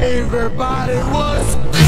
Everybody was